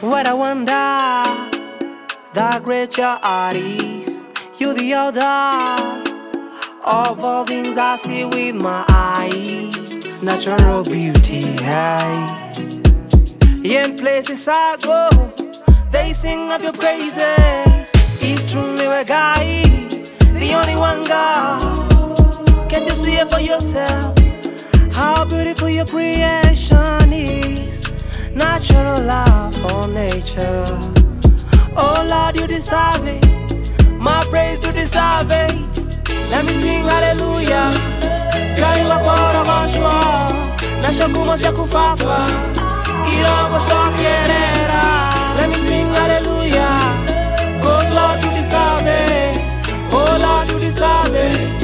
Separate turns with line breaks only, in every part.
What a wonder, the great your art is. You the other of all things I see with my eyes. Natural beauty, hey. In places I go, they sing of your praises. It's truly a guy, the only one God. Can't you see it for yourself? How beautiful your creation. Deserve it. My praise you deserve it. Let me sing hallelujah. Kaiwa kwa goshwa. Na shakumo cha kufafa. Irogo shokerera. Let me sing hallelujah. Oh Lord, you deserve it. Oh Lord, you deserve it.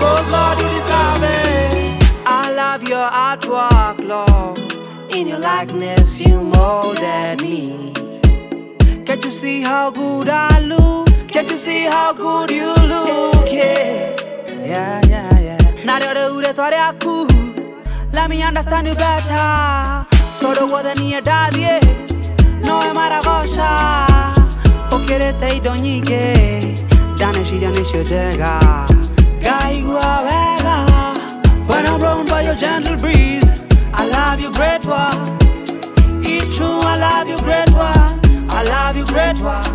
Oh Lord, you deserve it. I love your artwork, Lord. In your likeness, you molded me. Can't you see how good I look? Can't you see how good you look? Yeah, yeah, yeah, yeah. Now the ure tore aku, let me understand you better. Todo wada ni edadie, no e maragosha. Okere te idonyige, dane shi dane shodega. Love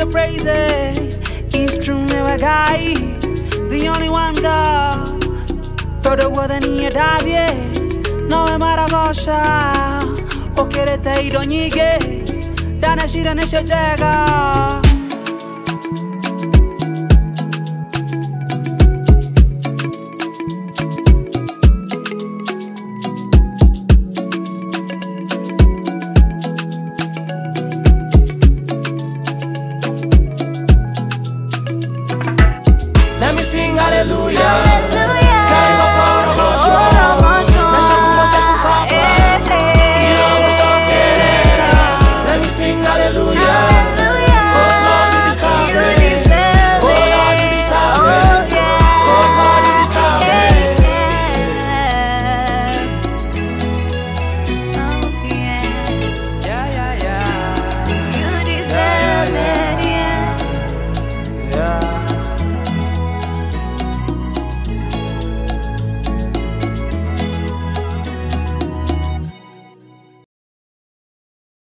your praises. It's true, never guy, the only one God. Todo wada ni edabie, no e maragosha. Okere te idonyige, dana shira neshe jega. sing hallelujah.